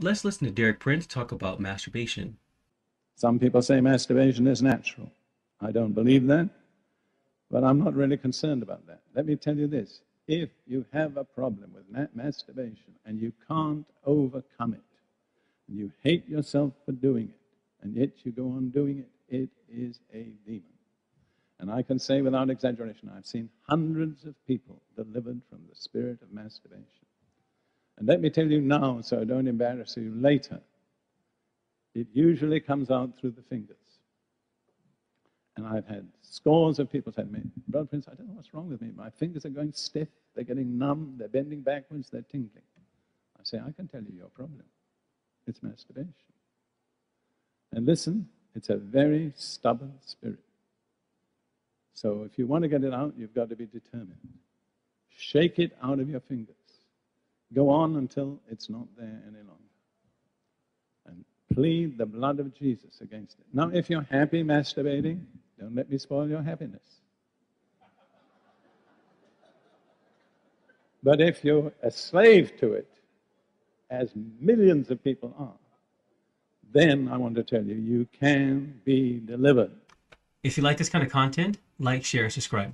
Let's listen to Derek Prince talk about masturbation. Some people say masturbation is natural. I don't believe that, but I'm not really concerned about that. Let me tell you this if you have a problem with ma- masturbation and you can't overcome it, and you hate yourself for doing it, and yet you go on doing it, it is a demon. And I can say without exaggeration, I've seen hundreds of people delivered from the spirit of masturbation. And let me tell you now, so I don't embarrass you later, it usually comes out through the fingers. And I've had scores of people say to me, Brother Prince, I don't know what's wrong with me. My fingers are going stiff, they're getting numb, they're bending backwards, they're tingling. I say, I can tell you your problem. It's masturbation. And listen, it's a very stubborn spirit. So if you want to get it out, you've got to be determined. Shake it out of your fingers. Go on until it's not there any longer. And plead the blood of Jesus against it. Now, if you're happy masturbating, don't let me spoil your happiness. But if you're a slave to it, as millions of people are, then I want to tell you, you can be delivered. If you like this kind of content, like, share, subscribe.